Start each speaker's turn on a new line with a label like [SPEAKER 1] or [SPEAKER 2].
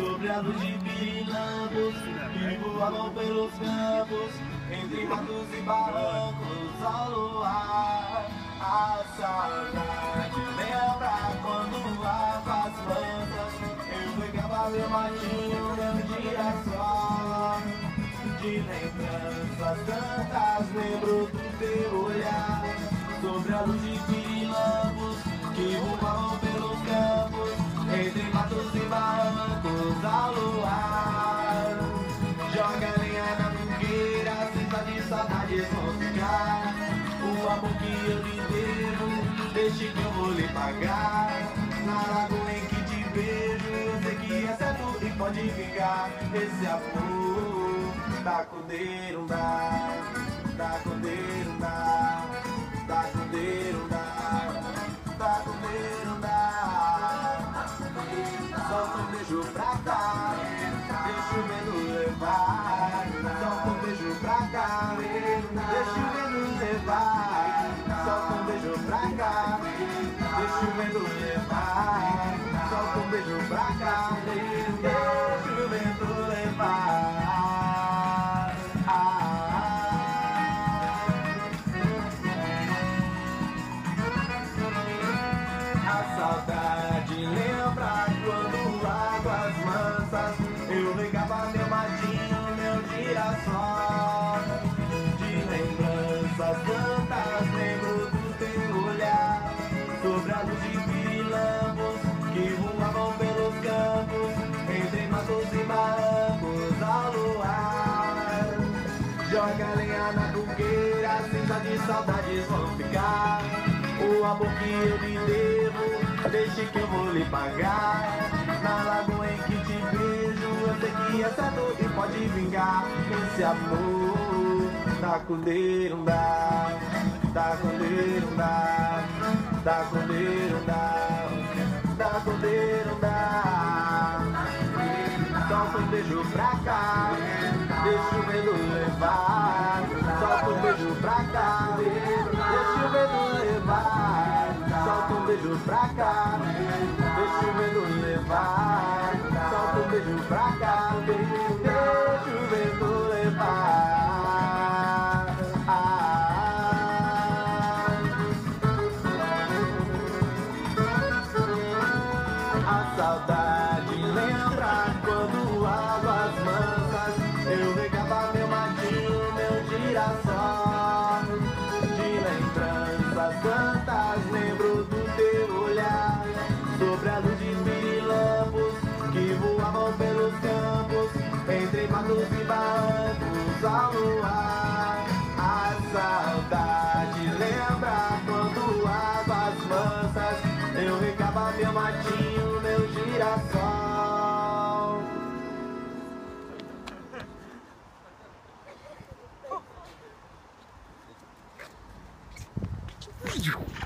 [SPEAKER 1] Sobre a luz de pirilampos Que voavam pelos campos Entre matos e barrancos Ao luar A saudade. Lembra quando águas mansas Eu pegava meu matinho dia só De lembranças tantas Lembro do teu olhar. Sobre a luz de pirilampos eu lhe Deixe que eu vou lhe pagar. Na lagoa em que te vejo Eu sei que é certo e pode vingar Esse amor Tá com não dá Tá com não dá Solta um beijo pra cá Deixa o medo levar. Solta um beijo pra cá Deixa o medo levar. Solta um beijo pra cá Deixa o medo levar. A saudade lembra quando águas mansas. Eu ligava meu matinho, meu girassol Joga lenha na fogueira, cinza de saudades vão ficar. O amor que eu lhe devo, deixe que eu vou lhe pagar. Na lagoa em que te vejo, eu sei que é certo e pode vingar Esse amor, tá com não dá Tá com não dá Solta um beijo pra cá Deixa o medo levar. Solta um beijo pra cá Deixa o medo levar. Solta um beijo pra cá Deixa o medo levar. Solta um beijo pra cá Deixa o medo levar. A saudade De lembranças tantas lembro do teu olhar. Sobre a luz de pirilampos que voavam pelos campos Entre matos e barrancos ao luar. A saudade lembra quando águas mansas eu regava meu matinho, meu girassol
[SPEAKER 2] you.